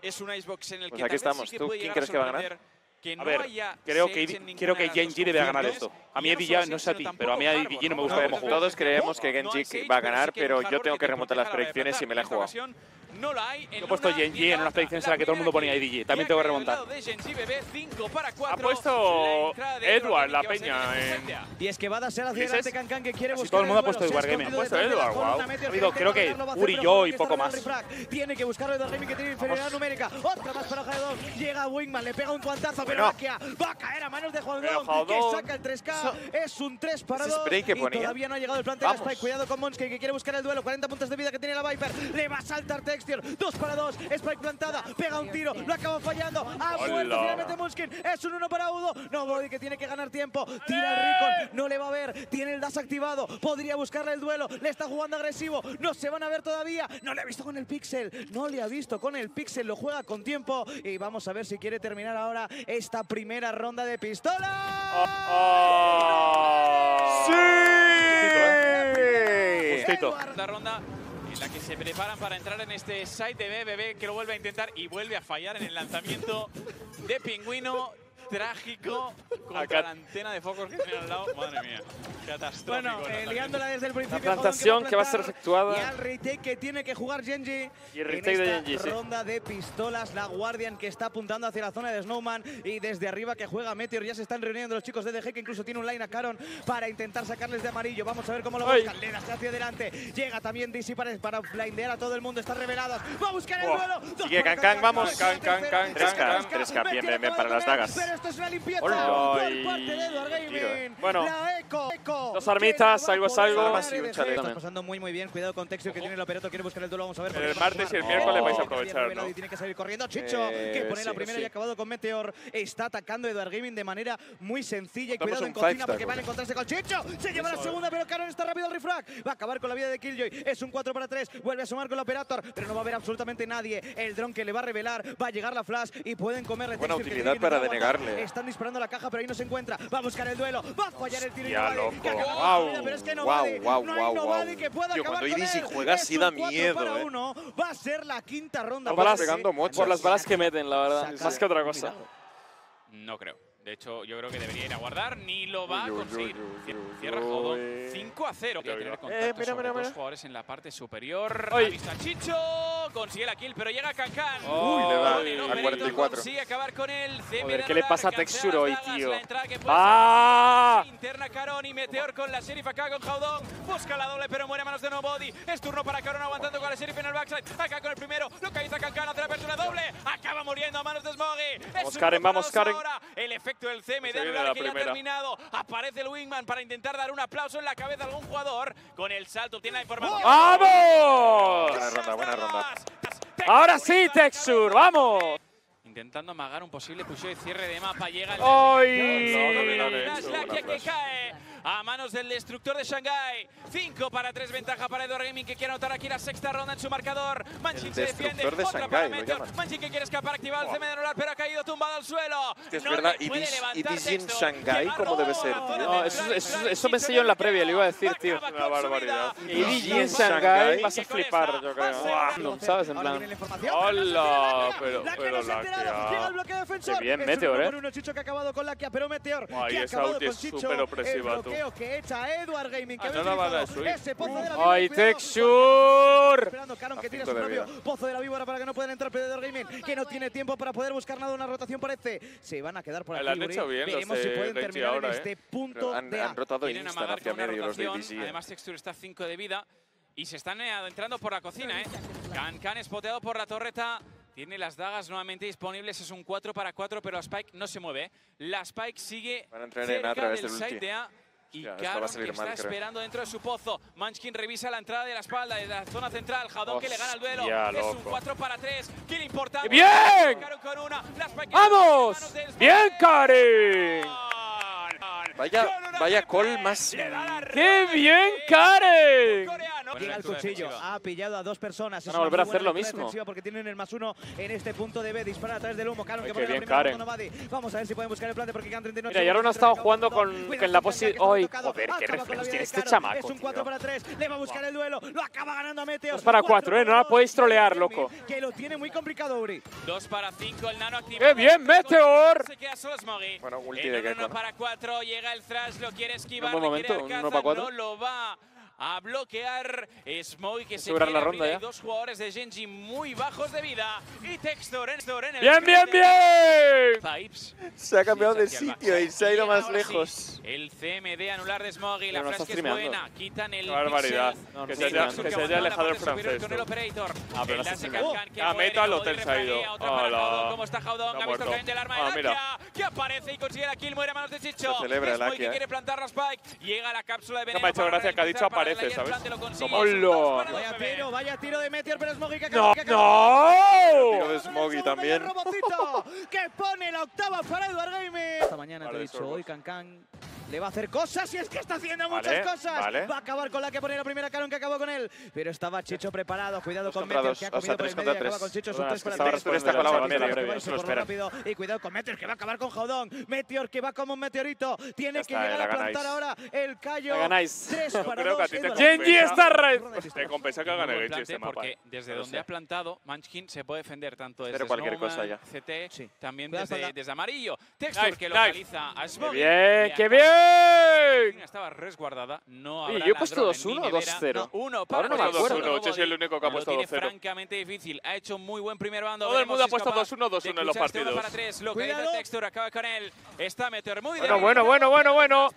Es un Icebox en el Pues que aquí estamos. sí que ¿Tú quién crees que va a ganar? Que no A ver, haya creo que, creo que Genji debe ganar esto. A mí Eddie ya, no sé a ti, pero a mí Eddie no me gusta ¿no? cómo juega. Todos creemos que Genji Sage, va a pero sí ganar, que pero yo tengo que remontar las predicciones y me la he jugado. No la hay en Yo he puesto Genji en unas predicciones en las que todo el mundo ponía IDG. También tengo que remontar. lado de Genji, bebé, 5 para 4. Ha puesto Edward, la peña, en- Y es que va a ser hacia adelante Cancan que quiere buscar todo el mundo ha puesto Edward Gaming. Ha puesto Edward. Meteor Ha habido, creo que Uri, yo y poco más. Tiene que buscar Edward Gaming que tiene inferioridad numérica. Otra más para Jaedon. Llega Wingman, le pega un guantazo, pero. Lakia va a caer a manos de Pero Jaedon, que saca el 3K. Es un 3 para Ese 2. spray que y todavía no ha llegado el plante de. Spike. Cuidado con Monsky que quiere buscar el duelo. 40 puntos de vida que tiene la Viper. Le va a saltar Texture. 2 para 2. Spike plantada. Pega un tiro. Lo acaba fallando. Ha Hola. muerto finalmente Monskin. Es un 1 para Udo. No Body que tiene que ganar tiempo. Tira el Recon. No le va a ver. Tiene el dash activado. Podría buscarle el duelo. Le está jugando agresivo. No se van a ver todavía. No le ha visto con el pixel. No le ha visto con el pixel. Lo juega con tiempo. Y vamos a ver si quiere terminar ahora esta primera ronda de pistola. ¡Sí! Justito. La ronda en la que se preparan para entrar en este site de BBB que lo vuelve a intentar y vuelve a fallar en el lanzamiento de Pingüino. Trágico contra Acá- la antena de focos que tiene al lado. Madre mía, catastrófico. Bueno, eh, liándola desde el principio. La plantación que va a ser efectuada. Y al retake que tiene que jugar Genji. Y el en retake de esta Genji, sí. ronda de pistolas, la Guardian que está apuntando hacia la zona de Snowman y desde arriba que juega Meteor. Ya se están reuniendo los chicos de DG que incluso tiene un line a Caron para intentar sacarles de amarillo. Vamos a ver cómo lo Ay. buscan. Le das hacia adelante. Llega también DC para, para blindear a todo el mundo. Está revelado. Va a buscar el Buah. duelo. Sigue Can Can, vamos. Can Can, Can, Can, 3K, Can, 3K, bien, bien, bien para de las dagas. Esto es una limpieza. Por parte de Edward Gaming. Bueno. La Eco. Eco. Dos que armitas, la va a algo es algo. Está pasando muy muy bien. Cuidado con Texio que tiene el operator. Quiere buscar el duelo. Vamos a ver. El martes y el va miércoles vais a Oh, aprovechar, tiene que salir corriendo. Chicho, Eh, que pone la primera y acabado con Meteor. Está atacando Edward Gaming de manera muy sencilla. Y cuidado en cocina porque van a encontrarse con Chicho. Se lleva la segunda, pero Caron está rápido al refrag. Va a acabar con la vida de Killjoy. Es un 4 para 3. Vuelve a sumar con el operator, pero no va a haber absolutamente nadie. El dron que le va a revelar. Va a llegar la flash y pueden comerle. Buena utilidad para de Están disparando la caja, pero ahí no se encuentra. Va a buscar el duelo. Va a fallar el tiro. y Hostia, Nobody, loco. vida, pero es que Guau, Nobody, guau, no hay Nobody guau. que pueda Tío, acabar cuando juega un da 4 miedo, para eh. uno. Va a ser la quinta ronda. Para balas- pegando mucho. Por las balas que meten, la verdad. Sacar Más que otra cosa. milagro. No creo. De hecho, yo creo que debería ir a guardar, ni lo va a conseguir. Cierra. Jodón 5 a 0. Quiere Mira, tener mira. contacto Eh, mira, sobre mira, dos mira. jugadores en la parte superior. Ay. Ha visto a Chicho, consigue la kill, pero llega Cancan. Uy, le da a Operator 44. Consigue acabar con él. Joder, de ¿qué le pasa a Texture hoy, tío? ser Interna Caron y Meteor con la Sheriff acá con Jaudón. Busca la doble, pero muere a manos de Nobody. Es turno para Caron aguantando con la Sheriff en el backside. Acá con el primero. Lo que hizo Cancan, hace la apertura doble. Acaba muriendo a manos de Smoggy. Es Vamos, un Karen, vamos, Karen. ahora. El efecto del CM de que ya ha terminado. Aparece el Wingman para intentar dar un aplauso en la cabeza a algún jugador. Con el salto obtiene la información. ¡Vamos! Buena ronda, buena ronda. Ahora sí, Texture, vamos. Intentando amagar un posible push de cierre de mapa. Llega el ¡Ay! No, no, no, no, Flash, no, la buena que cae a manos del destructor de Shanghai. 5 para 3, ventaja para Edward Gaming que quiere anotar aquí la sexta ronda en su marcador. Manchin El se defiende. de Otra Shanghai, para lo Meteor. Manchin que quiere escapar, activar el Buah. CM de Nolar, pero ha caído tumbado al suelo. que es No verdad, y y en. Shanghai, ¿cómo debe ser, tío? No, eso- eso- eso me Chicho enseñó en la previa, le iba a decir, tío. Una barbaridad. Y en Shanghai vas a Y flipar, yo creo. el no sabes, en plan. ¡Hola! La Pero, que pero la defensor. Qué bien, Es Meteor, ¿eh? uno, Chicho que ha acabado con la que pero Meteor. Buah, que y ha acabado con es Chicho. opresiva, el tú. bloqueo que echa Edward Gaming que Ah, no Sui. ese pozo de la víbora. ¡Ay. Texture! Esperando Caron que tira su propio pozo de la víbora para que no puedan entrar Pedro Gaming, que no tiene tiempo para poder buscar nada. Una rotación parece. Se van a quedar por Ah, aquí. han hecho bien los Veremos si de pueden terminar ahora, en ¿eh? este Pero punto han, de han A. rotado Quieren instant amagar hacia medio los de rotación. DC. Además, Texture está 5 de vida. Y se están eh, adentrando por la cocina, ¿eh? Can Can espoteado por la torreta. Tiene las dagas nuevamente disponibles. Es un 4 para 4, pero la Spike no se mueve. ¿eh? La Spike sigue Van a entrar en A cerca través del del site de A. Y Hostia, esto va a Caron salir que está mal, creo. esperando dentro de su pozo. Munchkin revisa la entrada de la espalda de la zona central. Jadon que le gana el duelo. Hostia, Es un loco. 4 para 3. Kill importante. ¡Bien! Con una. ¡Vamos! ¡Bien. Karen! Vaya, vaya call más. ¡Qué bien, Karen! Llega el cuchillo, ha pillado a dos personas. Van a volver a hacer lo mismo. Porque tienen el más uno en este punto de B. Dispara a través del humo. Canon que pone bien, Karen. Vamos a ver si pueden buscar el plante porque quedan 39 Mira, y ahora no ha estado jugando con la que ¡Ay, joder, qué reflejos tiene este chamaco! Es un 4 tío. para 3. Le va a buscar el duelo. Lo acaba ganando Meteor. Dos para cuatro, ¿eh? No la podéis trolear, loco. Que lo tiene muy complicado, Uri. 2 para 5, el nano activo. ¡Qué bien, Meteor! Se queda solo Smoggy. Bueno, ulti de un Gekko, 1 ¿no? para 4, llega el Thrash, lo quiere esquivar, le quiere no lo va a bloquear. Smoggy que se la ronda ya. Hay dos jugadores de Genji muy bajos de vida. Y Textor en, Textor en el ¡Bien, bien, bien! Vibes. Se ha cambiado de sitio y se ha ido Y más lejos. el CMD anular de Smoggy, la Pero no flash está que es buena. Quitan el barbaridad. que se haya, se la alejado el francés. Con el tú. operator. Ah, pero El no que Ah, meto al hotel se ha ido. Hola. ¿Cómo está Jaudon? Está Ha visto el arma Ah, de mira. Que aparece y consigue la kill. Muere a manos de Chicho. Se celebra el que Lakia, quiere plantar la Spike. Llega la cápsula de me veneno. ha hecho gracia que ha dicho aparece, ¿sabes? plan, te lo consigue. Toma. Son dos ¡Hola! para dos, Vaya tiro, vaya tiro de Meteor, pero Smoggy que ¡No, acaba, que acaba. no! Tiro de Smoggy también. Que pone la octava para Edward Gaming. Esta mañana te he dicho, hoy Cancan le va a hacer cosas y es que está haciendo Vale, muchas cosas. vale. Va a acabar con la que pone la primera Canon que acabó con él. Pero estaba Chicho preparado. Cuidado Dos con Meteor dos, que ha o sea, comido por el medio y contra acaba con Chicho. Un 3 es que para estaba 3. respondiendo esta palabra Meteor mía, que previo, va y rápido. Cuidado con Meteor que va a acabar con Jaudón. Meteor que va como un meteorito. Tiene que está, llegar la a plantar ahora el callo. La ganáis. 3 Yo para creo que a 2. ti te Edward. Genji está red. Te compensa que gane Genji este mapa. porque desde Lo donde ha plantado, Munchkin se puede defender tanto desde Pero cualquier cosa ya. CT, también desde, desde amarillo. Textur Nice, que localiza a ¡Qué Smoggy. bien, qué La bien! estaba resguardada, no Oye, habrá yo he puesto ladrón 2-1 en o mi nevera. 2-0. No, uno Ahora para no me acuerdo. Nobody. Yo soy el único que ha Lo puesto tiene 2-0. francamente difícil. Ha hecho muy buen primer bando. Todo el mundo ha es puesto capaz 2-1, 2-1 de en los partidos. para tres. Localiza Cuidado. Textur, acaba con él. Está Meteor muy Bueno, bien. bueno, bueno, bueno, bueno.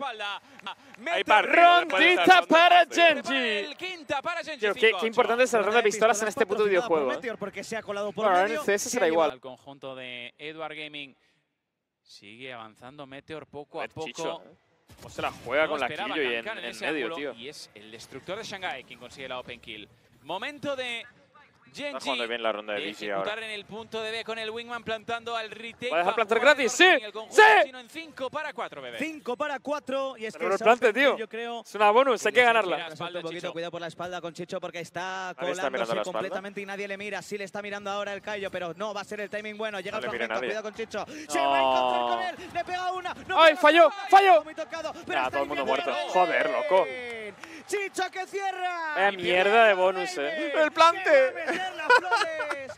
Hay Rondita para. Genji. El quinta para Genji. Qué, 5-8. qué importante es el ronda de pistolas en este puto videojuego. ¿eh? Meteor porque se ha colado por Bueno, en medio. el CS Se será igual. Al conjunto de Edward Gaming. Sigue avanzando Meteor poco a poco. Chicho, ¿Cómo se la juega No con la esperaba Killjoy en, en ese medio, tío? Y es el destructor de Shanghai quien consigue la open kill. Momento de Está Genji jugando bien la ronda de ejecutar ahora. en el punto de B con el Wingman plantando al retake. ¿Va a dejar plantar gratis? ¡Sí! ¡Sí! chino en 5 para 4, bebé. 5 para 4 y es que Pero plante, open tío. Yo creo Es una bonus, hay que ganarla. un poquito, cuidado por la espalda con Chicho porque está está colándose completamente y nadie le mira. Sí le está mirando ahora el Cayo, pero no va a ser el timing bueno. Llega No el fragmento, cuidado con Chicho. Se va a encontrar con él, le pega una. No ¡Ay, falló, falló! Muy tocado, pero está todo el mundo muerto. Joder, loco. Chicho que cierra. Vaya mierda de bonus, eh. ¡El plante! Las flores.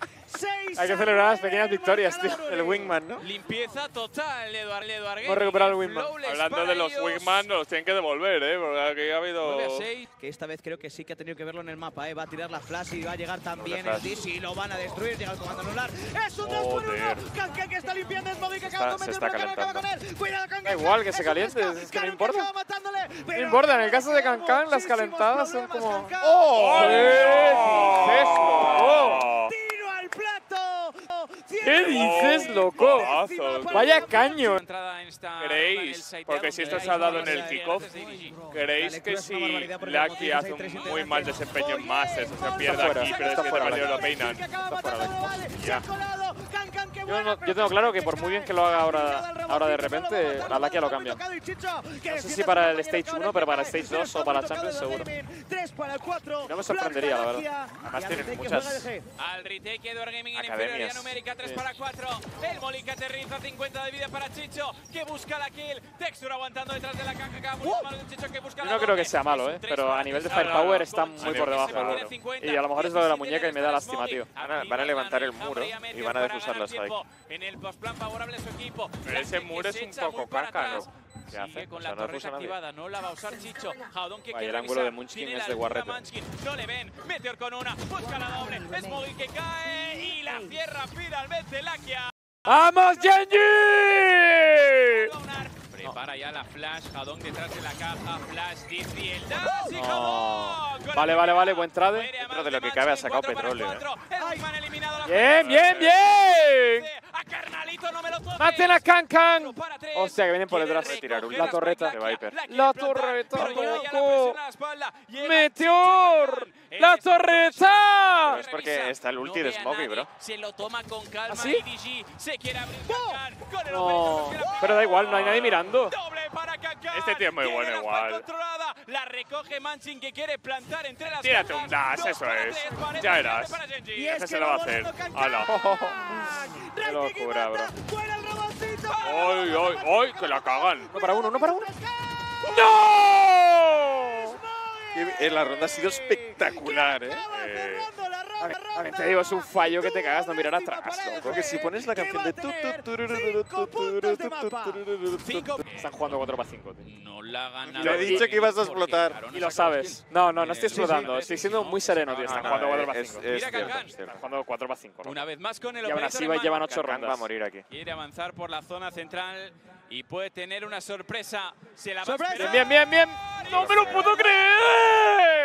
Hay que celebrar las pequeñas victorias, tío. El Uri. Wingman, ¿no? Limpieza total, Edward Gaming. Hemos recuperado el Wingman. Hablando de los. Wingman, nos los tienen que devolver, ¿eh? Porque aquí ha habido... 9 a 6. Que esta vez creo que sí que ha tenido que verlo en el mapa, ¿eh? Va a tirar la flash y va a llegar también el. Dizzy y lo van a destruir. Llega el comando anular. ¡Es un 2 por 1! Joder. Kankan que está limpiando es Moby que acaba con se meter está pero Kankan acaba con calentando. él. Cuidado con Da igual que se caliente, es que no importa. No importa, en el caso de Cancan, las calentadas son como- ¡Oh! ¿Qué dices, loco? ¡Tiro al plato! ¿Qué dices, loco? Vaya caño. ¿Creéis? el Porque si esto se ha dado en el kickoff. ¿Creéis que si Lucky hace un muy mal desempeño en Masters, o sea, pierde aquí, pero es que este partido lo peinan? Ya. Yo, no- yo tengo claro que por muy bien que lo haga ahora, ahora de repente, a Lakia lo cambian. No sé si para el Stage 1, pero para el Stage 2 o para Champions seguro. 3 para el 4. No me sorprendería, la verdad. Además tienen muchas- Al retake Edward Gaming en Academias. inferioridad numérica 3 Sí. para 4. El que aterriza 50 de vida para Chicho que busca la kill. Textura aguantando detrás de la caja. Que Yo la no creo que sea malo, ¿eh? pero a nivel de firepower está muy por que debajo. se del mantiene oro. 50, Y a lo mejor es lo de la 17 muñeca y me da lástima, tío. Van a- van a levantar el muro y van a la Spike. En el postplan favorable su equipo. Pero ese muro es un poco caca, ¿no? atrás. ¿Qué Sigue hace? con O la sea, no torreta nadie. activada, no la va a usar Chicho. Jaudon que quiere el ángulo de. Munchkin es de guarrete. Munchkin, No le ven. Meteor con una. Busca la doble. Smoggy que cae y la cierra finalmente Lakia. ¡Vamos, Genji! Prepara ya la flash, Jadón detrás de la caja, flash, Dizzy, el dash y. Jadón. Vale, vale, vale, buen trade. Dentro de lo que cabe ha sacado para petróleo, la Bien, bien, bien. ¡Maten a Cancan! Tres. Hostia, que vienen por detrás. recoger La torreta de Viper. La torreta, loco. ¡Meteor! ¡La torreta! Pero es porque está el ulti de Smokey, bro. Se lo toma con calma ¿Ah, sí? y DG se quiere abrir Cancan. Con el No, operator, quiere abrir pero da igual, no hay nadie mirando. Este tío es muy bueno igual. La recoge Manchin que quiere plantar entre las Tírate un dash, eso es. Ya verás. Ese que se lo va a hacer. Kankan. Ala. Qué locura, bro. Fuera el robotcito. ¡Ay, ay, ay! ¡Que la cagan! Uno para uno, uno para uno. ¡No! Eh, La ronda ha sido espectacular, ¿eh? Eh, A ver, ronda. a ver, te digo, es un fallo que te cagas no mirar atrás, loco. Porque si pones la canción de. Están jugando 4 para 5, tío. No la ha ganado. Te he dicho que ibas a explotar. Y lo sabes. No, no, no estoy explotando. Estoy siendo no, muy sereno, tío. no, Están No, jugando 4 no, para es, 5. es Mira cierto, Kankan. es cierto. Están jugando 4 para 5. Una vez más con el Y aún así llevan 8 Kankan va a rondas. morir aquí. Quiere avanzar por la zona central y puede tener una sorpresa. Se la va a ¡Sorpresa! esperar. Bien, bien, bien, bien. ¡No me lo puedo creer!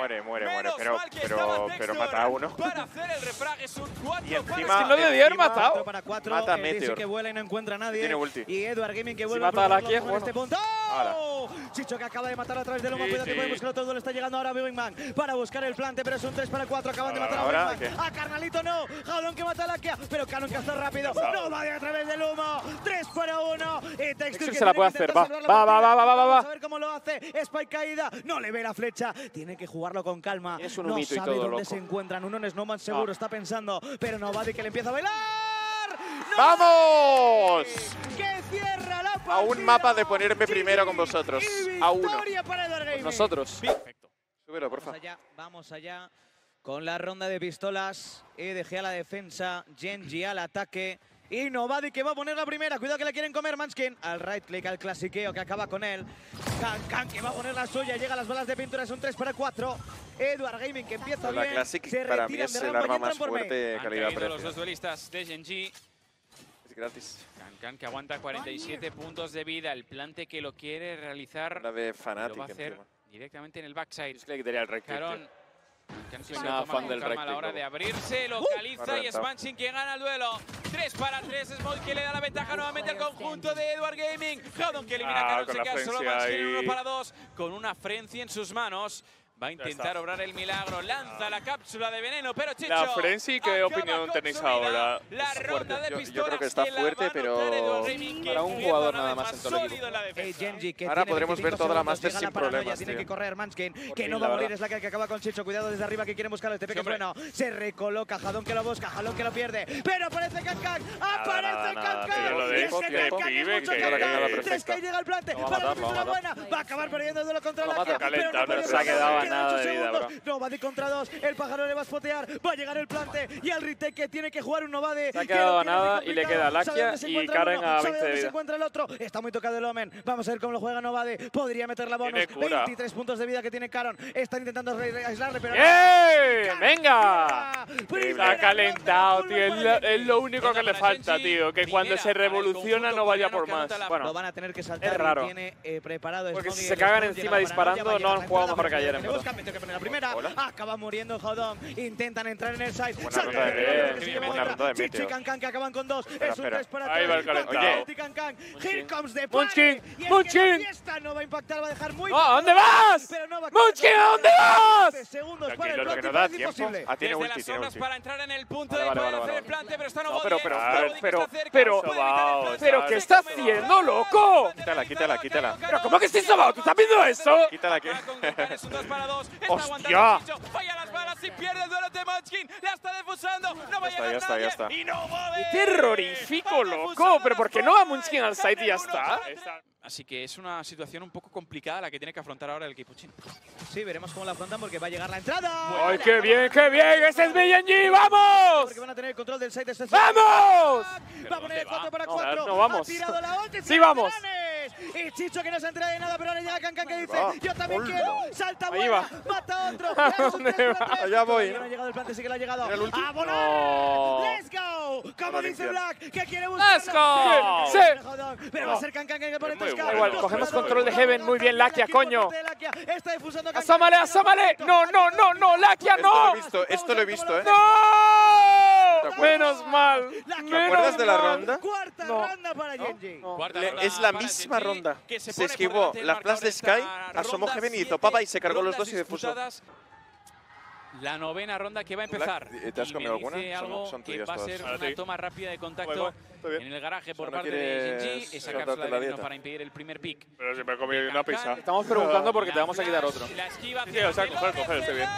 Muere, muere, muere. Pero, que pero, pero mata a uno. Para hacer el refrag es un 4 Y encima- que no le dieron encima- matado. Para cuatro. Mata a eh, dice Meteor. que vuela y no encuentra a nadie. Tiene ulti. Y Edward Gaming que Si vuelve a mata a la con este punto. ¡Oh! Chicho que acaba de matar a través del Loma. Sí, Cuidado que sí. puede buscar otro duelo. Está llegando ahora Big Man para buscar el plante, pero es un 3 para 4. Acaban de matar a Ahora, Big Man. A Carnalito no. Jalón que mata a la Kia. Pero Canon que hace rápido. No va de a través del humo. 3 para 1. Y Texture que se la tiene puede que hacer, intentar va, va, va, va, va, va, Vamos va. a ver cómo lo hace. Spike caída. No le ve la flecha. Tiene que jugarlo con calma. Es un no humito y sabe todo, dónde loco. se encuentran. Uno en Snowman seguro Ah. está pensando. Pero Novadi que le empieza a bailar. ¡No! ¡Vamos! que cierra la partida. A un mapa de ponerme primero con vosotros. Y A uno. para Gaming. Nosotros. Perfecto. Súbelo, porfa. Vamos allá, vamos allá con la ronda de pistolas. EDG a la defensa, Genji al ataque. Y Novadi que va a poner la primera. Cuidado que la quieren comer Manskin. Al right click, al clasiqueo que acaba con él. Kan Kan que va a poner la suya. Llega a las balas de pintura. Es un 3 para 4. Edward Gaming que empieza La bien. Classic se para mí es de el arma más fuerte Han calidad los dos duelistas de Genji. Es gratis. Kankan que aguanta 47 puntos de vida. El plante que lo quiere realizar La de lo va a hacer encima. directamente en el backside. Es que le quitaría el recto. Carón. Kankan se lo nada fan del right a la hora de abrirse. Ha Localiza y es reventado. Manchin quien gana el duelo. 3 para 3. Smoke que le da la ventaja nuevamente al conjunto de Edward Gaming. Jadon que elimina a Ah, Carón. con Se queda solo ahí. 1 para 2. Con una Frenzy en sus manos. Va a intentar obrar el milagro. Lanza la cápsula de veneno, pero Chicho. La Frenzy, ¿qué opinión tenéis ahora? La ronda fuerte. de Yo- yo pistolas creo que está fuerte, pero para un jugador nada más en todo el Eh. Genji, que Ahora podremos 25 ver toda la Master sin problemas, Tiene que correr Manskin, que no va a morir, es la que acaba con Chicho. Cuidado desde arriba que quiere buscar el TP que es bueno. Se recoloca, Jadón que lo busca, Jalón que lo pierde. Pero aparece Kankan, aparece Kankan. Y de es que tiempo, Kankan es mucho Kankan. Tres que llega el plante, Lo va a para la buena. Va a acabar perdiendo el duelo contra la pero no se ha quedado nada de vida, segundos. Novadi contra dos, el pájaro le va a spotear, va a llegar el plante y al retake que tiene que jugar un Novadi. Se ha que quedado muy nada y le queda Lakia y Karen uno, a sabe 20 de dónde se vida. encuentra el otro. Está muy tocado el Omen. Vamos a ver cómo lo juega Novade. Podría meter la bonus. Tiene cura. 23 puntos de vida que tiene Caron. Están intentando aislarle, pero. ¡Eh! ¡Venga! Primera Está calentado, tío. Es lo, para es lo único que le falta, tío. Que cuando Primera se revoluciona no vaya por que más. la- Lo Bueno, van a tener que saltar. es raro. Tiene eh, preparado Porque si se cagan encima disparando, no han jugado mejor que ayer, en verdad. Buscan, tiene que poner la primera. Hola. Acaba muriendo Jodom. Intentan entrar en el side. Buena Salta de y. Kankan que acaban con dos. Espera, Es un espera. 3 para Ahí va el calentado. Oye. Here comes the Munchkin, party. Y es que Munchkin. la fiesta no va a impactar, va a dejar muy No, ¿a dónde vas? Pero no va a Munchkin, ¿a dónde vas? Segundos para el Tranquilo, que plante, no da parece tiempo. imposible. Ah, tiene Desde ulti, tiene para entrar en el punto de poder hacer el plante, pero está No, pero- pero, pero- pero- puede evitar el Sobao, plante. ¿Pero qué está haciendo, loco? Quítala, quítala, quítala. ¿Pero cómo que estoy sobao? ¿Tú estás viendo eso? Quítala que. Con Kankan es un 2 para 2. Está ¡Hostia! aguantando Chicho. Falla las balas y pierde el duelo de Munchkin. La está defusando. No va a Ya está, llegar ya está, nadie. ya está. Y Novodi. Terrorífico, loco. ¿Pero por qué no va. Munchkin al site y ya está? Así que es una situación un poco complicada la que tiene que afrontar ahora el equipo chino. Sí, veremos cómo la afrontan porque va a llegar la entrada. ¡Ay, qué bien, qué bien! ¡Ese es BNG! ¡Vamos! Porque van a tener el control del site. Este ¡Vamos! Va a poner el 4 para No, 4. no vamos. Ha tirado la ulti. Sí, vamos. Y Chicho que no se entera de nada, pero ahora llega Kankan que dice: Yo también hola. quiero. Salta Ahí buena. va. Mata a otro. ¿A Es un dónde va? Allá voy. No ha llegado el plante, sí que lo ha llegado. ¡A volar! No. ¡Let's go! Como dice. Black, que quiere buscar. ¡Let's go! Sí. Pero va a ser Kankan que pone Es muy 3K. bueno. Igual, cogemos control de Heaven. Muy bien, Lakia, coño. ¡Asómale, asómale! ¡No, no, no, no! ¡Lakia, Esto no! lo he visto, esto lo he visto, ¿eh? ¡No! ¿Te? Menos mal. Menos acuerdas de la ronda? Cuarta No. ronda para Genji. Es la misma Genji, ronda. que Se esquivó la flash de Sky, asomó Heaven y hizo papa y se cargó los dos y defusó. disputadas. La novena ronda que va a empezar. ¿te has comido alguna? Son- algo son que tuyas va a todas. ser Para una toma rápida de contacto en el garaje por Solo parte de Genji. Esa cápsula de dieta. para impedir el primer pick. Pero si me he comido una pizza. Estamos preguntando porque te vamos a quitar otro. La esquiva Sí, o sea, coger, coger, estoy bien.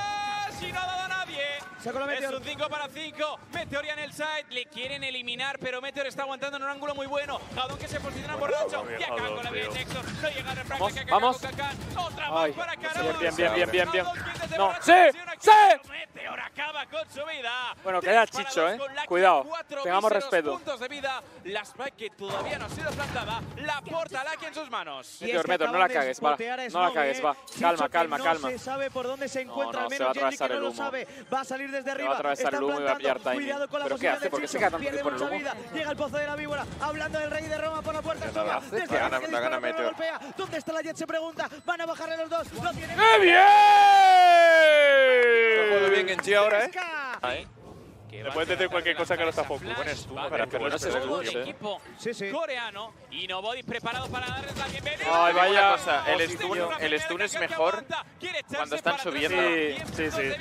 Es un 5 para 5. Meteoria en el side. Le quieren eliminar, pero Meteor está aguantando en un ángulo muy bueno. Jadon que se posiciona borracho. Jadon, Y acá Jadon, con la. No llega el. Vamos, que acaba vamos. con Kakan. Otra más Ay, para bien, bien, bien, bien, bien, No, sí, sí. aquí. Meteor acaba con su vida. Bueno, queda Chicho, eh. Cuidado, cuatro tengamos respeto. puntos de vida. La Spike que todavía no ha sido plantada. La porta Lucky en sus manos. Y Meteor, Meteor, no la cagues, va. No la cagues, va. Calma, que calma, no calma. se sabe por dónde se encuentra, al menos Genji que no lo sabe. Va a salir desde va a arriba. atravesar humo y va a pillar timing. Cuidado con la ¿Pero qué hace? de ¿Por qué se queda tanto tiempo el mucha humo? vida. Llega el pozo de la víbora. Hablando del rey de Roma por la puerta Desde que arriba gana- la Meteor. ¿Dónde está la Jet? Se pregunta. Van a bajarle los dos. Lo. ¡Qué Está jugando bien! bien Genji ahora, ¿eh? Le puedes decir cualquier cosa que no está lanzar Foku. esa Buen flash, stun, va a pero hacer bueno el eh. equipo Sí, sí. coreano y Nobody preparado para darles la bienvenida. Ay, vaya cosa, el stun, el stun es mejor cuando están subiendo. Sí, sí, sí.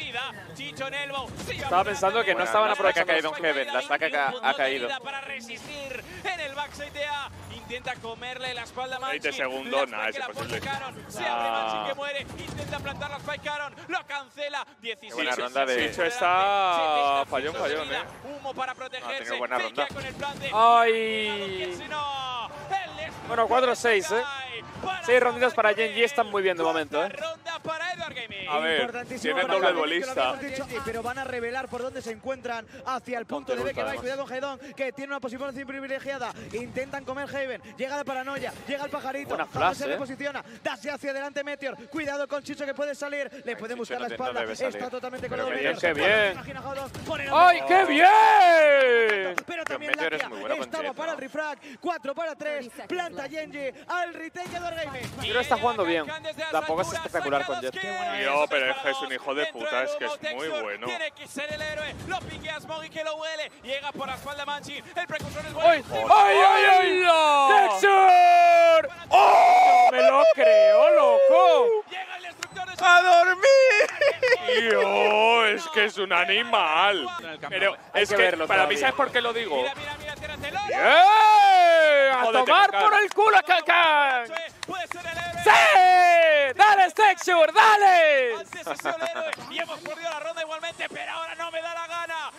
Estaba pensando que no estaban aprovechando. Ha caído en Heaven, la ha- caído. Para resistir en el backside de A. Intenta comerle la espalda a Manchin. 20 segundos, Spike es imposible. Se abre Ah. Que muere. Intenta plantar la Spike Caron. Lo cancela. 16 buena ronda de- Chicho está fallón, fallón, eh. Humo para protegerse. tenido buena ronda. con el plan de- Ay. No, Bueno, 4-6, de eh. Seis ronditas para. Genji están muy bien de momento, eh. Cuarta ronda para Edward Gaming. A ver, Importantísimo tienen doble y- pero van a revelar por dónde se encuentran hacia el punto de B que va. Cuidado con Hedon, que tiene una posición privilegiada. Intentan comer Haven. Llega la paranoia. Llega el pajarito. Flash, se eh. reposiciona. Dase hacia adelante Meteor. Cuidado con Chicho que puede salir. Le pueden buscar no la espalda. Está totalmente Pero con qué bien, qué bien. el ¡Ay, qué bien! pero también Meteor es Lakia muy bueno con estaba para el refrag, 4 para 3, planta Genji al retake. Pero está jugando bien. Tampoco es espectacular con Jet. Tío, pero es que es un hijo de puta, es que es muy bueno. Tiene que ser el héroe. Lo piquea Smoggy que lo huele. Llega por la espalda Manchin. El precursor es bueno. ¡Ay, ay, ay, ay! ¡Texture! ¡Oh! ¡Me lo creo, loco! Llega el destructor de ¡A dormir! Tío, es que es un animal. Pero es que para mí. ¿sabes por qué lo digo? Mira, mira, mira, Celor. ¡Eh! ¡A tomar por el culo, héroe. ¡Sí! ¡Dale, Texture, dale! Antes sido el héroe y hemos perdido la ronda igualmente, pero ahora no me da la gana.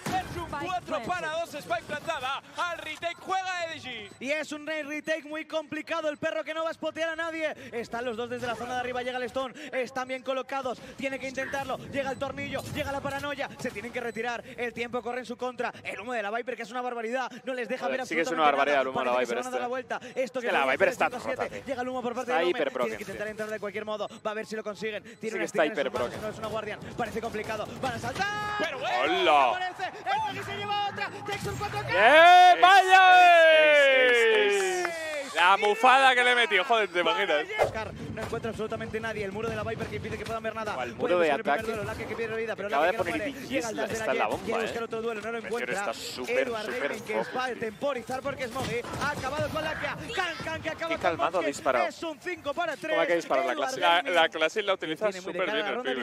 Es un 4 para 2, Spike plantada. Al retake juega Edgy. Y es un retake muy complicado. El perro que no va a spotear a nadie. Están los dos desde la zona de arriba. Llega el Stone. Están bien colocados. Tiene que intentarlo. Llega el tornillo. Llega la paranoia. Se tienen que retirar. El tiempo corre en su contra. El humo de la Viper, que es una barbaridad. No les deja Joder, ver sí que es una barbaridad nada. el humo de la Viper dar la este. vuelta. Esto que la Viper está el 5-7. rota. Llega el humo por parte Está de Lome. hiper Tiene broken, que intentar entrar de cualquier modo. Va a ver si lo consiguen. Tiene Sí una que está en sus manos. No es una guardian. Parece complicado. Van a saltar. Pero bueno. ¡Hola! Se lleva otra. Texture 4K. ¡Eh, vaya! La mufada que le he metido, joder, ¿te imaginas? Oscar no encuentra absolutamente nadie. El muro de la Viper que impide que puedan ver nada. O el muro de ataque. duelo, que pierde vida, pero Acaba de que poner Llega el dash de está la la bomba, Quiere eh. buscar otro duelo, no lo Meteor encuentra. está súper, que focus, va a tío. temporizar porque Smoggy ha acabado con Lakia. Can Can que acaba Qué calmado disparado. Es un 5 para 3. ¿Cómo hay que disparar la clase? La, la clase la utiliza súper bien la el pibe.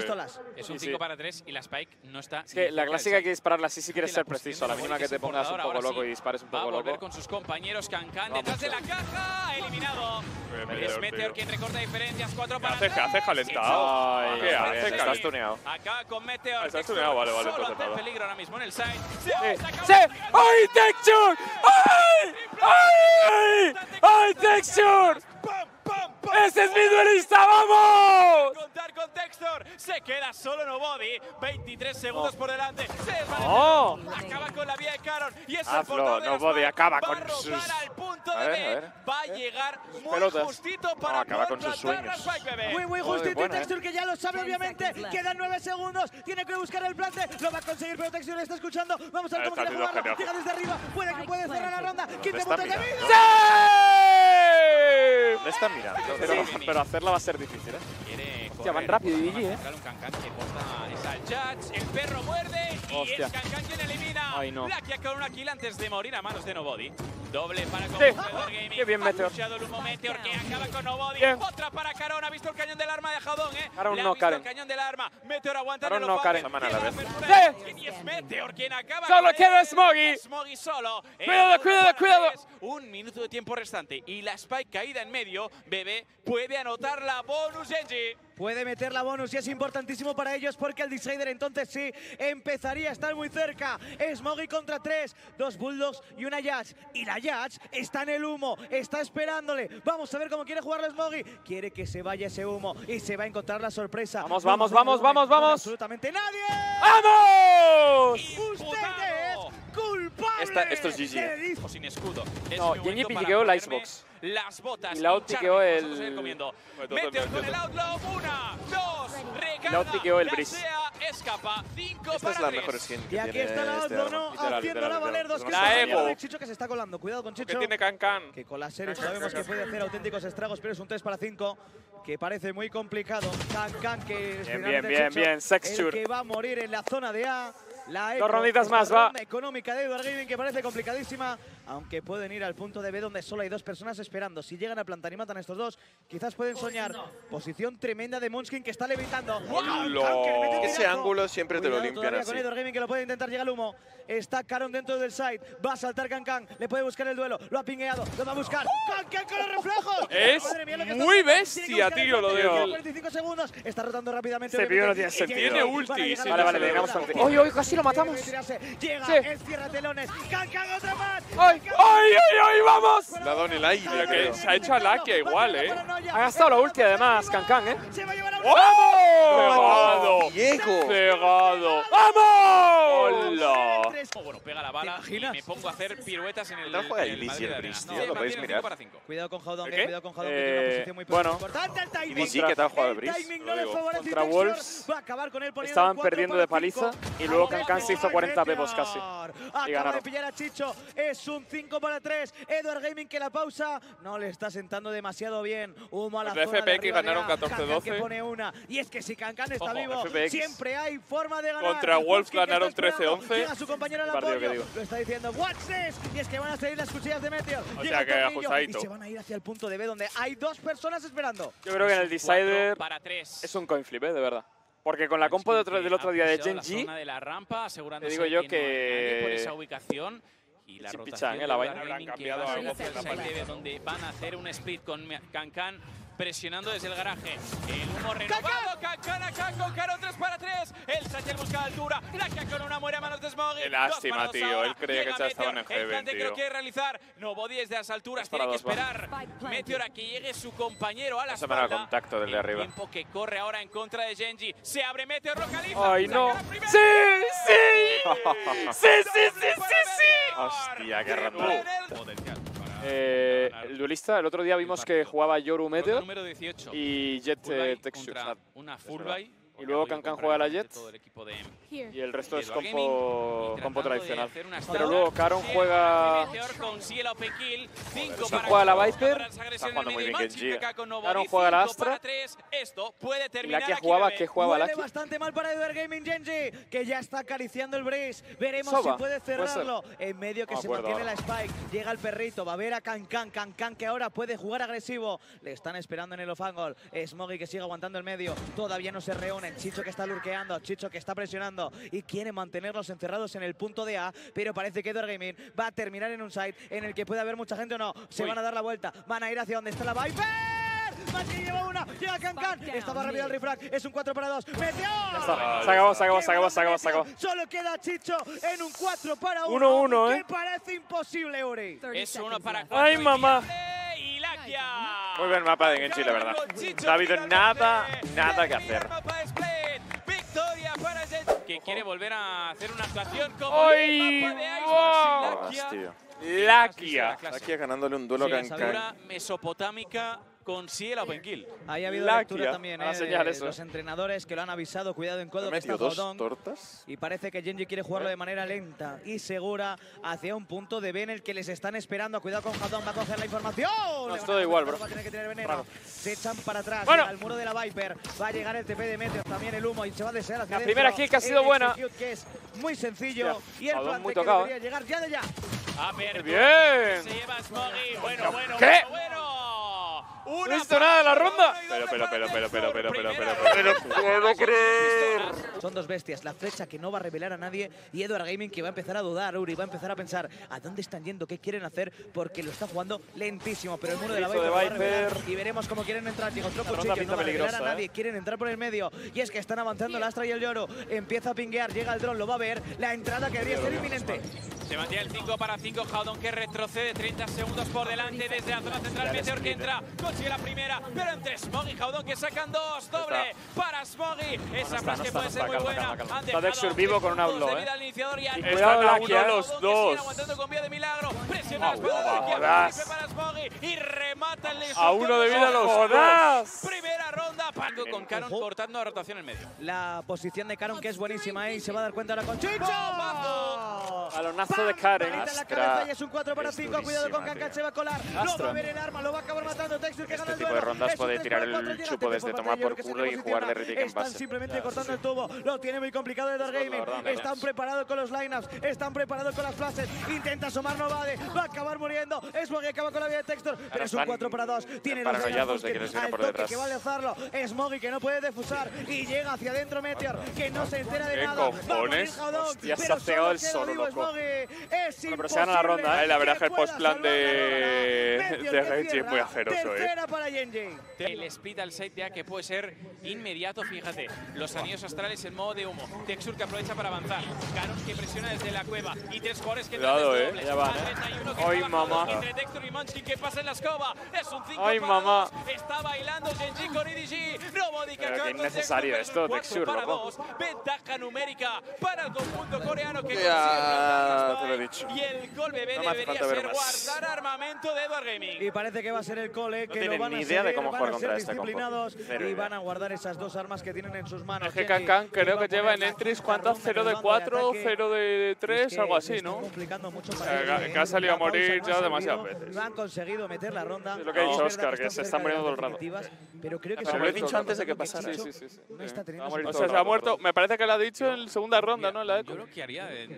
Es un Sí, 5 sí. para 3 y la Spike no está. Es que la clásica hay que dispararla así si quieres la ser preciso. A la mínima que te pongas un poco loco y dispares un Va a poco volver loco. con sus compañeros detrás de la. Caja. Eliminado. Bien, Es Meteor, quien recorta diferencias. 4 para hace? ¿Qué hace? ¿Calentado? Ay, ¿Qué hace? bien, Está Cali? stuneado. Acaba con Meteor. Ah, está Textor estuneado, vale, vale, Solo ante nada. peligro ahora mismo en el side. Se saga. ¡Ay, Texture! ¡Ay! ¡Ay! ¡Ay, Texture! ¡Ese es mi duelista! ¡Vamos! Contar con Textor. Se queda solo Nobody. 23 segundos por delante. Se. ¡No! Acaba con la vía de Caron. Y es el Nobody, acaba con sus- punto de B. Va a llegar muy pelotas. justito para No, poder con sus. Muy, muy justito y buena, eh. Texture que ya lo sabe, obviamente. Quedan 9 segundos. Tiene que buscar el plante. Lo va a conseguir, pero Texture lo está escuchando. Vamos a ver cómo quiere jugarlo. Llega desde arriba. Puede que puede cerrar la ronda. 15 está puntos de mirando? vida. ¿Dónde ¡Sí! están mirando? Pero, pero hacerla va a ser difícil, ¿eh? Hostia, van rápido, Gigi, eh. buscarle un cancan que corta esa Judge. El perro muerde. Y Hostia. es Kankan quien elimina. Ay, no. Lakia con una kill antes de morir a manos de Nobody. Doble para Sí. Confuciador Gaming. Qué bien, Ha Meteor. pushado el humo Meteor que acaba con Nobody. Bien. Otra para Caron. Ha visto el cañón del arma de Jadón, ¿eh? Ha no, visto Karen. el cañón del arma. Meteor aguanta Caron en el no. Karen. Saman a la Llega vez. apertura. Sí. Y es Meteor quien acaba Solo queda. Smoggy. Smoggy solo. Cuidado, cuidado, cuidado. Un minuto de tiempo restante. Y la Spike caída en medio. Bebé puede anotar la bonus Genji. Puede meter la bonus y es importantísimo para ellos porque el Decider entonces sí empezaría a estar muy cerca. Smoggy contra tres, dos Bulldogs y una Judge. Y la Judge está en el humo, está esperándole. Vamos a ver cómo quiere jugar la Smoggy. Quiere que se vaya ese humo y se va a encontrar la sorpresa. Vamos, vamos, vamos, vamos, con vamos. Absolutamente nadie. ¡Vamos! Usted Imputado. es culpable. Esta- esto es GG. O sin escudo. Es No, Genji piqueó la Icebox. Las botas. Y hincharme, piqueó el- Meteor con el outlaw. Una, dos, recarga. Laut piqueó el Breeze. Escapa. Cinco Esta para es la tres. mejor skin que Y aquí tiene está la este Outlaw. ¿no? Haciéndola valer dos que La Evo. Chicho que se está colando. Cuidado con ¿Qué Chicho. tiene Cancan? Que con la serie sabemos que puede hacer auténticos estragos, pero es un 3 para 5 que parece muy complicado. Can Can que es Bien, bien, bien, bien, Sexture. El que va a morir en la zona de A. La Dos ronditas más, va. económica de Edward Gaming que parece complicadísima, aunque pueden ir al punto de B donde solo hay dos personas esperando. Si llegan a plantar y matan a estos dos, quizás pueden soñar. Posición tremenda de Monskin que está levitando. Un Ese ángulo siempre te lo Cuidado limpian así. con Edward Gaming que lo puede intentar llegar al humo. Está Caron dentro del side. Va a saltar Cancan. Le puede buscar el duelo. Lo ha pingueado. Lo va a buscar. Cancan con los reflejos. Es Madre mía, lo muy bestia, el tío, lo de- Quedan 45 segundos. Está rotando rápidamente. Pibe no tiene sentido. llega Tiene ulti, sí, a Vale, vale, le zona. ganamos antes. ¡Oy, oy! Casi lo matamos. Llega Sí. el cierra telones. Cancan otra más. ¡Ay! ¡Ay, ay, ay! ¡Vamos! Le ha dado en el aire, que creo. se ha hecho a Lakia igual, ¿eh? Ha gastado la ulti además, Cancan, ¿eh? Se va a llevar a ¡Vamos! Diego. ¡Pegado! ¡Vamos! ¡Hola! Oh, bueno, pega la bala y me pongo a hacer piruetas en el. ¿Qué tal juega en el Madrid el No, tío? ¿Lo podéis el mirar? Cuidado con Jodon, ¿El eh, qué? cuidado con Jodon, que Eh, tiene una posición muy bueno. importante. El timing. Y sí, ¿qué tal juega el El Breeze? Contra. Wolves estaban el perdiendo de paliza y luego Cancan se hizo Meteor. 40 pepos casi. Acaba de ganaron. pillar a Chicho. Es un 5 para 3. Edward Gaming que la pausa no le está sentando demasiado bien. Humo a la Los zona de FPX de ganaron A. 14-12. Cancan que pone una. Y es que si Cancan está Ojo, vivo, FPX. siempre hay forma de ganar. Contra Wolves ganaron está esperando. 13-11. Llega su compañero al El partido que apoyo. digo. Lo está diciendo What's this? Y es que van a salir las cuchillas de Meteor. O Llega sea que tornillo y ajustadito. se van a ir hacia el punto de B donde hay dos personas esperando. Yo creo que en el Decider para tres. es un coin flip, ¿eh? De verdad. Porque con la compo de otro- del otro día de Genji, La zona de la rampa, Te digo yo que, no que- por esa ubicación. Y la rotación ¿eh? de la vaina. Habrán cambiado algo por la donde van a hacer un split con Cancan presionando desde el garaje. El humo renovado, Cancan acá con Caro 3 para 3. El Satchel busca altura. La que con una muere a manos de Dos lástima, tío. ahora. Él creía que ya estaban Meteor. en El Heaven, que tío. quiere realizar. No Body desde las alturas. Es Tiene que esperar. Meteor a que llegue su compañero a la espalda. contacto del de El arriba. tiempo que corre ahora en contra de Genji. Se abre Meteor, localiza. ¡Ay, no! ¡Sí! ¡Sí! ¡Sí, sí, sí, sí, sí! Hostia, qué Qué random. Eh, el duelista, el otro día vimos que jugaba Yoru Meteor número 18. y Jet Texture. una full verdad. buy. Y luego Cancan juega la prácticamente Jet. todo el equipo de Y el resto es compo, compo tradicional. Pero luego Caron juega... La para juega la Viper. Está jugando muy bien. Genji. Caron juega la Astra. para tres. Esto puede ¿Y terminar Lakia aquí, jugaba? ¿Qué jugaba Lakia? bastante mal para Edward Gaming Genji, que ya está acariciando el breeze. Veremos Soba, si puede cerrarlo. En medio que No se acuerdo mantiene ahora. la Spike. Llega el perrito, va a ver a Cancan. Cancan que ahora puede jugar agresivo. Le están esperando en el off-angle. Smoggy que sigue aguantando el medio. Todavía no se Chicho que está lurqueando. Chicho que está presionando. Y quiere mantenerlos encerrados en el punto de A. Pero parece que Edward Gaming va a terminar en un site en el que puede haber mucha gente o no. Se Uy. van a dar la vuelta. Van a ir hacia donde está la Viper. Mati lleva una. Llega Cancan. Estaba rápido el refrag. Es un 4 para 2. ¡Meteor! Ya está. Se acabó, se acabó, se acabó, se acabó, se acabó. Solo queda Chicho en un 4 para 1. Uno, uno, que ¿eh? parece imposible, Uri. Es uno para ¡Ay, cuatro, mamá! Muy buen mapa de Genji, la verdad. No ha habido nada, nada que hacer. Que quiere volver a hacer una actuación como ¡Ay! el mapa de Icebox ¡Wow! Lakia. Lakia. Lakia ganándole un duelo a Sí, Mesopotámica consigue la open kill. Ahí ha habido Lakia, lectura también, la eh, señal eso. los entrenadores que lo han avisado, cuidado en codo que está Jodong. tortas. Y parece que Genji quiere jugarlo de manera lenta y segura hacia un punto de B en el que les están esperando. Cuidado con Jadon, va a coger la información. Van es todo igual, bro. Va a tener que tener veneno. Raro. Se echan para atrás. Bueno. Al muro de la Viper. Va a llegar el TP de Meteor, también el humo y se va a desear hacia La primera kill que ha sido El buena. que es muy sencillo Hostia, y el plante muy que tocado, debería llegar ya de ya. Apertura. Bien. Se lleva Smoggy. Bueno, bueno, ¿Qué? bueno, bueno. No Una he visto nada de la ronda. Pero, pero, pero, pero, pero, pero, pero, pero, ronda. No puedo creer. Son dos bestias, la flecha que no va a revelar a nadie y Edward Gaming que va a empezar a dudar, Uri, va a empezar a pensar a dónde están yendo, qué quieren hacer, porque lo está jugando lentísimo, pero el muro de la Hizo Viper, va a revelar y veremos cómo quieren entrar, La pinta no va a revelar a peligrosa, nadie, eh. quieren entrar por el medio y es que están avanzando el Astra y el Lloro, empieza a pinguear, llega el dron, lo va a ver, la entrada que debería ser inminente. Se mantiene el 5 para 5. Howdon que retrocede 30 segundos por delante desde la zona central. Meteor que entra, consigue la primera, pero entre Smog y Howdon que sacan dos. Doble para Smoggy. Esa flash no que puede no ser muy buena. calma, calma. Han Está dejado Dexter vivo con un outlaw, eh. al iniciador y uno. Howdon los dos. aguantando con vía de milagro. Presiona las piernas de Kia, jodas. golpe para Smoggy y remata el A uno de vida los jodas. Primera ronda. Con Caron cortando la rotación en medio. La posición de Caron que es buenísima ¿eh? y se va a dar cuenta ahora con Chicho. Balonazo de Karen. Es un 4 para es 5. Cuidado con Kankan, se va a colar. Lo va a ver el arma, lo va a acabar matando. Texture que Este tipo de rondas puede 3 tirar el 4, llega chupo desde tomar de por culo y jugar de retake en Están base. simplemente cortando el tubo. Lo tiene muy complicado Edward la Gaming. Están preparados con los lineups. Están preparados con las flashes. Intenta asomar Novade. Va a acabar muriendo. Es que acaba con la vida de Textor. Pero es un están 4 para 2. Tiene los lineups de que toque detrás. que va a lanzarlo. Smoggy que no puede defusar. Y llega hacia adentro Meteor. Que no se entera de ¿Qué nada. Cojones? Hostia, se ha pegado el solo, loco. Pero se gana la ronda, ¿eh? La verdad es que el salvar la de- de es muy asqueroso, ¿eh? Tercera para Genji. El split al side ya que puede ser inmediato, fíjate. Los anillos astrales en modo de humo. Texur que aprovecha para avanzar. Caron que presiona desde la cueva. Y tres jugadores que entran Cuidado, eh. Ya van, eh. 31 que Ay, mamá. Entre Textur y Munchkin que pasa en la escoba. Es un 5 Ay, para mamá. dos. Está bailando Genji con EDG. Que Pero qué innecesario esto, cuatro para loco. dos. Ventaja numérica para el conjunto coreano que Ya te lo he dicho. Y el gol bebé No debería falta ver ser más. guardar armamento de Edward Gaming. Y parece que va a ser el cole No que tienen lo van a ni idea de seguir, cómo van jugar contra este compo. disciplinados Cero y van a guardar esas dos armas que tienen en sus manos. Es que Cancan creo que lleva en entries cuántas, ronda en 0 el de bando 4, ataque. 0 de Es 3, que algo se así, ¿no? mucho para ellos, ¿eh? que ha salido a morir no ya demasiadas veces. No han conseguido meter la ronda. Es lo que ha dicho Óscar, que se están de muriendo todo el rato. Pero creo que sobre lo he dicho antes de que pasara. Sí, sí, sí. No O sea, se ha muerto, me parece que lo ha dicho en segunda ronda, ¿no? La Yo Eco. lo que haría en,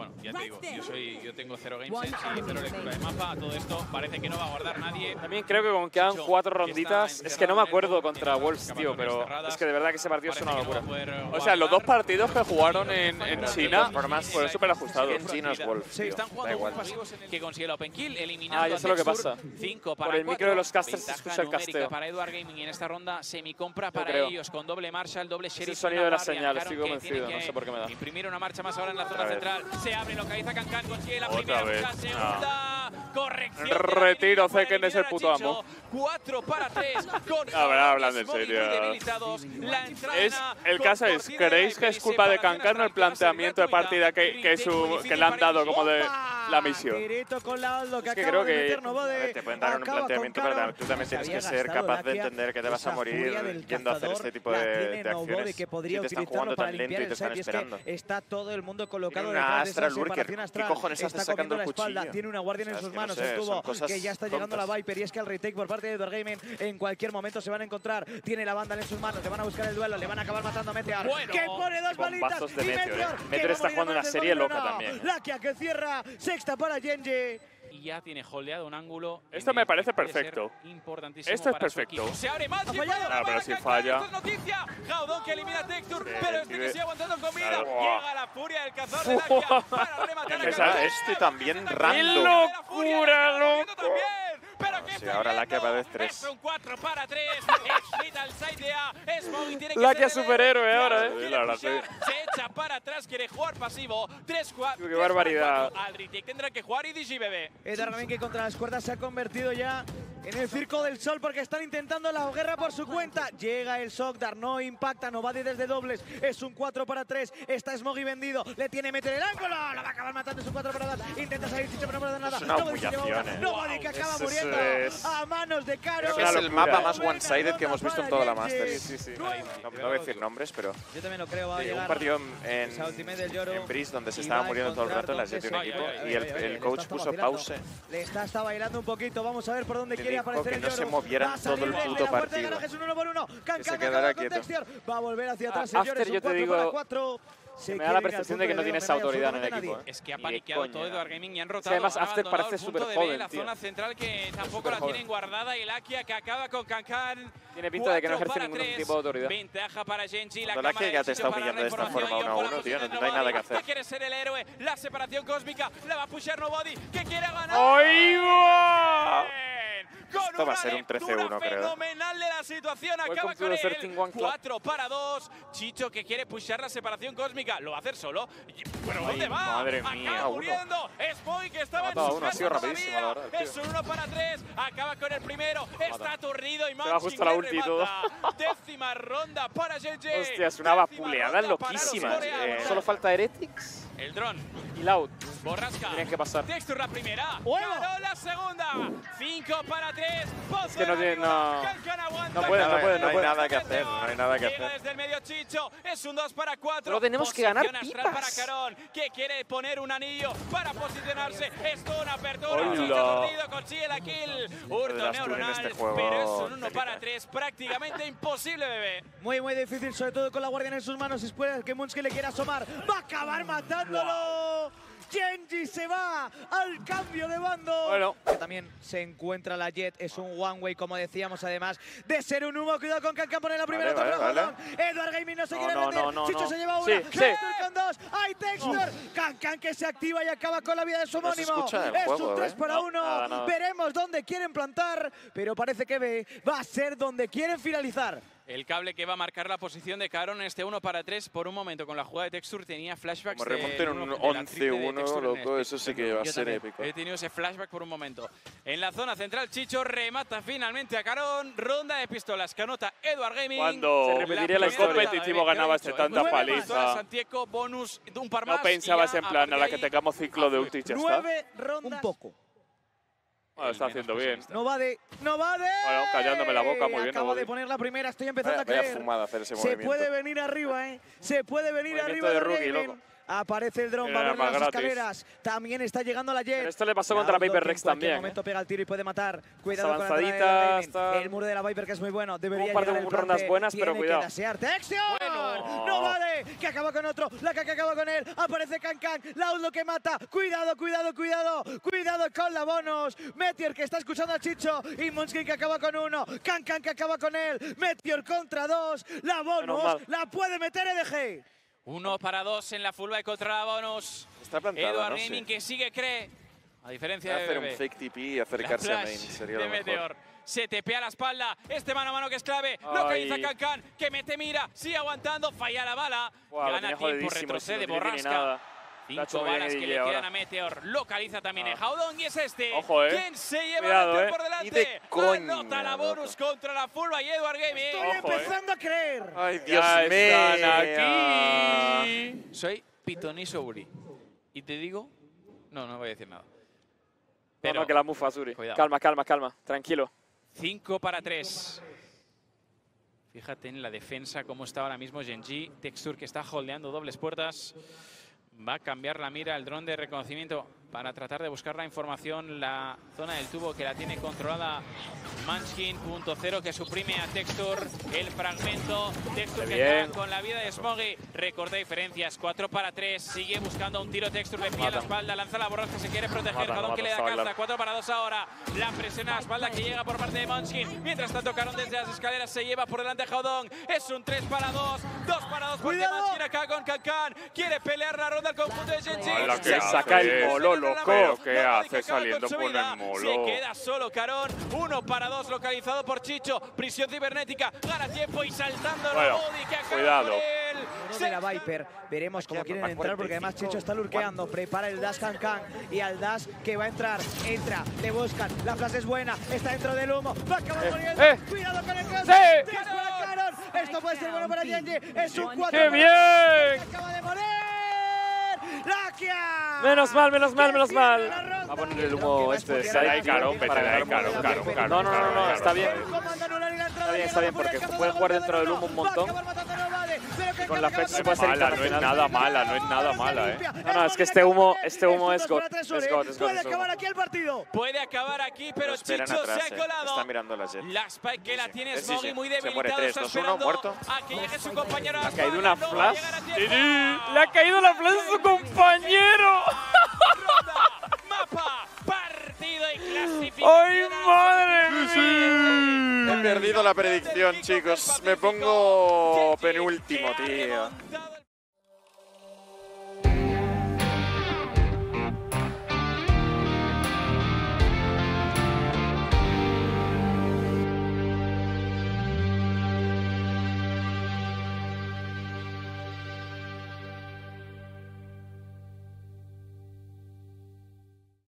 bueno, ya te digo, yo, soy, yo tengo cero game sense y cero lectura de mapa, todo esto parece que no va a guardar nadie. También creo que como quedan cuatro ronditas, es que no me en acuerdo contra Wolves, las tío, pero es que de verdad que ese partido es una locura. O sea, los dos partidos que jugaron en, en China fueron súper ajustados. Genji no es Wolf, Sí, tío. Da igual. en el que consigue la open kill, eliminando Ah, ya a sé lo que pasa. 5 para Por el micro de los casters se escucha el casteo. para Edward Gaming y en esta ronda semicompra para creo. ellos con doble Marshall, doble Es Sheriff. el sonido de la guardia. señal, Caron estoy convencido, no sé por qué me da. Imprimir una marcha más ahora en la zona central. Se abre, localiza Cancan, consigue la Otra primera, vez. la segunda. Corrección. Retiro, Zeken es el puto Chicho. amo. 4 para 3. Con Ahora hablando en serio. Es, el caso es, ¿creéis que es culpa de Cancan o el planteamiento de partida que, que, su, que le han dado como de la misión? Con la Aldo que Es que creo que- ver, te pueden dar un planteamiento, pero tú también Se tienes que ser capaz de entender que te vas a morir yendo a hacer este tipo la de, de acciones. que podría Si te están jugando tan lento y te están y es que esperando. está todo el mundo colocado Tiene una Astra Lurker. ¿Qué astral. cojones hace está sacando el la espalda, cuchillo? tiene una guardia O sea, en sus manos, estuvo que ya está llegando la Viper y es que el retake por parte de Edward Gaming en cualquier momento se van a encontrar. Tiene la banda en sus manos, le van a buscar el duelo, le van a acabar matando a Meteor. Bueno. que pone dos balitas de Meteor, Meteor, eh. Meteor está jugando una serie loca también. Lakia que cierra, sexta para Genji. y ya tiene holdeado un ángulo. Esto me parece perfecto. Importantísimo Esto es perfecto. Se abre más. Ah, pero si falla. Esto es noticia. Jaudón que elimina a Texture, pero este que pibe. sigue aguantando con vida. Claro. Llega la furia del cazador de para rematar a este también ¡Qué random. locura, loco! Sí, ahora Lakia va de tres. Es un 4 para 3. Split al side de A. Smoggy tiene que superhéroe ahora, eh. Sí, la verdad, Se echa para atrás, quiere jugar pasivo. 3 4 Qué barbaridad. Al tendrá que jugar y DG bebé. Que contra las cuerdas se ha convertido ya en el circo del sol porque están intentando la guerra por su cuenta. Llega el Shockdar, no impacta, no va de desde dobles. Es un 4 para 3. Está Smoggy vendido, le tiene meter el ángulo. Lo va a acabar matando, es un 4 para 2. Intenta salir Chicho, pero no puede nada. Es una humillación, eh. Nobody que acaba muriendo es- a manos de Caro. Creo que es el mapa más one-sided que hemos visto en toda la Masters. Sí, sí, sí. No, no voy a decir nombres, pero Yo también lo creo, va a sí, un llegar. partido en, en Breeze donde se estaba muriendo todo el rato en la jet de un equipo y el, coach puso pause. Le está, está bailando un poquito. Vamos a ver por dónde quiere dijo que no se movieran todo el puto partido. Que se quedara quieto. Va a volver hacia atrás. Ah, Lloro, After yo te 4 digo- para 4. Se me da la percepción de que no tienes autoridad en el equipo. ¿eh? Es que ha paniqueado todo Eduard Gaming y han rotado. además han After abandonado parece súper joven, la zona central que tampoco la joven. tienen guardada y el Akia que acaba con Kankan. Tiene pinta de que no ejerce para ningún tres. tipo de autoridad. Ventaja para Genji. La Cuando el cámara Akia ya te está humillando la de esta forma uno a uno, tío, no hay nada que hacer. quiere ser el héroe. La separación cósmica. La va a pushar Nobody. Que quiere ganar. Con Esto va a una ser un lectura 13-1, creo. fenomenal de la situación. Acaba con the él. 13-1 club. 4 para 2. Chicho que quiere pushar la separación cósmica. Lo va a hacer solo. ¿Pero dónde va? madre Acaba mía, uno. muriendo. Es Boy que estaba en su uno, ha sido rapidísimo, la verdad, el Es un 1 para 3. Acaba con el primero. Está aturdido y va Munchkin justo la le ulti. Décima ronda para GG. Hostia, es una vapuleada loquísima. Eh, solo falta Heretics El dron. y Loud. Borrasca. Tienen que pasar. Textur la primera. ¡Huevo! Ganó la segunda. 5 para 3. Es que no tiene- no- no puede, no puede, no hay puede. nada que hacer, no hay nada que Llega hacer. desde el medio Chicho. Es un 2 para 4. Solo tenemos que ganar pipas. para Carón, que quiere poner un anillo para posicionarse. Esto una apertura. Hola. Chicho consigue la kill. Hurto en neuronal. este juego, pero es un 1 técnica. para 3. Prácticamente imposible, bebé. Muy, muy difícil, sobre todo con la guardiana en sus manos. Espera que Munski le quiera asomar. ¡Va a acabar matándolo! Genji se va al cambio de bando. Bueno. Que también se encuentra la Jet. Es un one-way, como decíamos, además de ser un humo. Cuidado con Kankan, pone la primera Vale, vale, Jodón. Edward Gaming no se No, quiere no, meter. no, no, Chicho se lleva una. Sí, sí. Textor con dos. ¡Hay Textor! Kankan que se activa y acaba con la vida de su homónimo. es juego, un 3 ¿eh? para No, 1. nada, nada. Veremos dónde quieren plantar, pero parece que B va a ser donde quieren finalizar. El cable que va a marcar la posición de Caron en este 1 para 3 por un momento con la jugada de Texture tenía flashbacks Como del remonten uno- un de la triple de 11-1, Texture en loco, eso sí que va a ser épico. He tenido ese flashback por un momento. En la zona central, Chicho remata finalmente a Carón. Ronda de pistolas que anota Edward Gaming. Cuando Se repetiría la el historia. competitivo ganaba este tanta paliza. Santiago, bonus, un par más. No pensabas en plan a la que tengamos ciclo de ulti y ya está. Nueve rondas. Un poco. Ah, está haciendo bien. No va de. ¡No va de! Bueno, callándome la boca, muy bien, Acabo de poner la primera, estoy empezando Vaya, a creer. vaya fumada hacer ese Se movimiento. puede venir arriba, ¿eh? Se puede venir Movimiento arriba de rookie, loco. Aparece el dron, va a las gratis. escaleras. También está llegando la Jet. Pero esto le pasó contra la Laudo, Viper Rex en también. momento ¿eh? pega el tiro y puede matar. Cuidado con la tal. El muro de la Viper que es muy bueno. Debería Un par de rondas buenas, pero cuidado. ¡Textion! Bueno. No vale. Que acaba con otro. La que acaba con él. Aparece Cancan. Laudo que mata. Cuidado, cuidado, cuidado. Cuidado con la bonus. Meteor que está escuchando a Chicho. Y Monskin que acaba con uno. Cancan que acaba con él. Meteor contra dos. La bonus la puede meter EDG. Uno para dos en la fullback contra la bonus. Está plantado, Edward ¿no? Gaming Sí. que sigue cree. A diferencia de Hacer un fake TP y La acercarse a main sería de lo mejor. Meteor. Se tepea la espalda. Este mano a mano que es clave. Ay. a Cancan. Que mete mira. Sigue aguantando. Falla la bala. Lo Gana tiempo. Retrocede. no Borrasca. nada. Cinco balas que le ahora. quedan a Meteor. Localiza también Ah. a Jaudong y es este. Ojo, eh. ¿Quién se lleva Cuidado, eh. por delante? de coña, Anota la bonus loco. contra la fullback y Edward Gaming. Estoy Ojo, eh. empezando a creer. Ay, Dios están mío. aquí. Soy Pitoniso Uri. Y te digo... No, no voy a decir nada. No, Pero no, que la mufa, Suri. Cuidado. Calma, calma, calma. Tranquilo. 5 para 3. Fíjate en la defensa cómo está ahora mismo Genji. Texture que está holdeando dobles puertas. Va a cambiar la mira el dron de reconocimiento para tratar de buscar la información. La zona del tubo que la tiene controlada Munchkin, punto cero que suprime a Texture. El fragmento. Texture que acaba con la vida de Smoggy. Recorta diferencias. 4 para 3. Sigue buscando un tiro Texture. Le pilla la espalda. Lanza la borrasca. Se quiere proteger. Mata, que le da está bailando. 4 para 2 ahora. La presión a la espalda que llega por parte de Munchkin. Mientras tanto, Caron desde las escaleras se lleva por delante a Jodong. Es un 3 para 2. 2 para 2 porque ¡Cuidado! Munchkin acá con Kankan. Quiere pelear la ronda al conjunto de Genji. Hola, Se ¿qué saca el haces? Molo, loco. Pero ¿qué hace saliendo por el molo? Se queda solo Carón. 1 para 2 localizado por Chicho. Prisión cibernética. Gana tiempo y saltando Bueno, que acaba cuidado. Uno de la Viper. Veremos cómo quieren entrar porque además Chicho está lurqueando. Prepara el dash Can Can y al dash que va a entrar. Entra, le buscan. La frase es buena. Está dentro del humo. Va a acabar Eh, muriendo. eh. Cuidado con el cross. Sí. Para Caron. Esto puede ser bueno para Genji. Es un 4 ¡Qué bien! Acaba de Menos mal, menos mal, menos mal. Va a poner el humo este ahí, Side Caro, tiempo. Caro, No, no, no, no, está bien. Está bien, está bien, porque puede jugar dentro del humo un montón. Con la flecha se puede hacer Mala, no es nada mala, no es nada mala, eh. No, no, es que este humo, este humo es God. Es God, es God. Puede es God. acabar aquí el partido. Puede acabar aquí, pero Chicho atrás, se ha eh. colado. Está mirando la Jet. La Spike que la tiene Sí, sí, Smoggy sí. muy Se muere debilitado. 3, está 2, 1, esperando muerto. A que llegue su compañero. a la ha caído una flash. Le ha caído la flecha a su compañero. Ronda, mapa, partido y clasificación. ¡Ay, madre mía! He perdido la predicción, chicos. Me pongo penúltimo, tío.